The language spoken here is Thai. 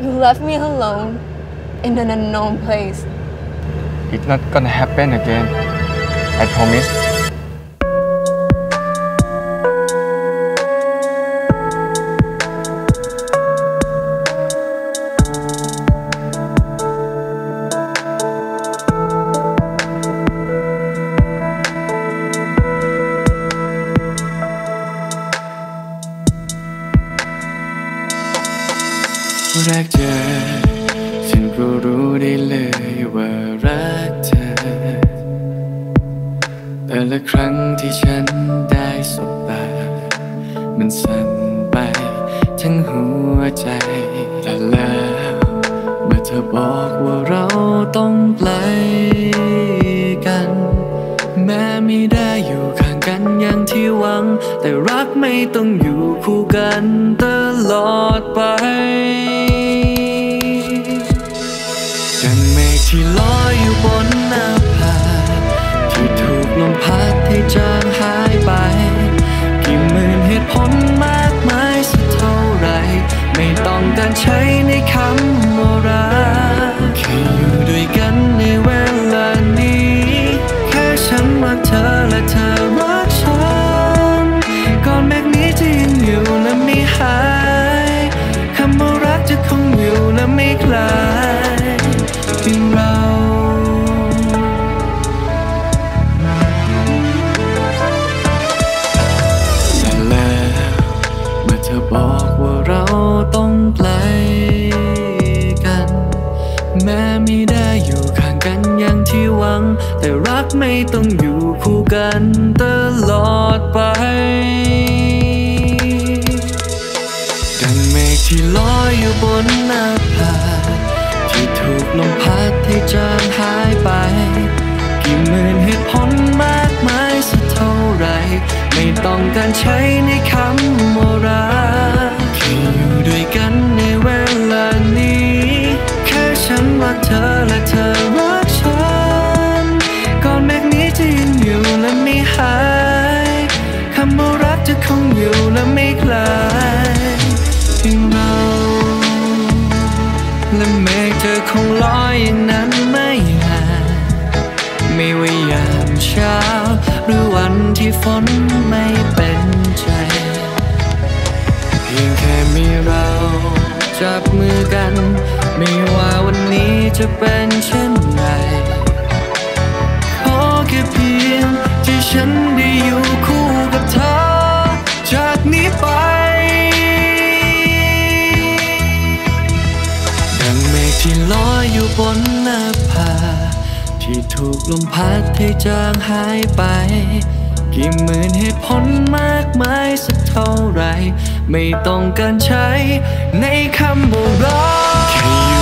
You left me alone in an unknown place. It's not gonna happen again I promise แรกเจอฉันก็รู้ได้เลยว่ารักเธอ แต่ละครั้งที่ฉันได้สบตา มันสั่นไปทั้งหัวใจแต่แล้วเมื่อเธอบอกว่าเราต้องไกลกัน แม้ไม่ได้อยู่ กันอย่างที่หวัง แต่รักไม่ต้องอยู่คู่กันตลอดไปดังเมฆที่ลอยอยู่บนน้ำ แลายเพียงเราแต่แล้วเมื่อเธอบอกว่าเราต้องไกลกัน แม้ไม่ได้อยู่ข้างกันอย่างที่หวัง แต่รักไม่ต้องอยู่คู่กันตลอดไปดังเมฆที่ลอยอยู่บนน้า หมื่นเหตุผลมากมายสักเท่าไร ไม่ต้องการใช้ในคำว่ารักแค่อยู่ด้วยกันในเวลานี้ แค่ฉันรักเธอและเธอรักฉันก่อนแมกนี้จะยังอยู่และไม่หายคำว่ารักจะคงอยู่และไม่คลายเพียงเราและเมฆเธอคงลอยอย่างนั้นไม่ห่าง ไม่ว่ายามเช้า หรือวันที่ฝนไม่เป็นใจเพียงแค่มีเราจับมือกัน ไม่ว่าวันนี้จะเป็นเช่นไรขอแค่เพียงที่ฉันได้อยู่คู่กับเธอ จากนี้ไปดังเมฆที่ลอยอยู่บนหน้าผา ที่ถูกลมพัดให้จางหายไป กี่หมื่นเหตุผลมากมายสักเท่าไร ไม่ต้องการใช้ในคำว่ารัก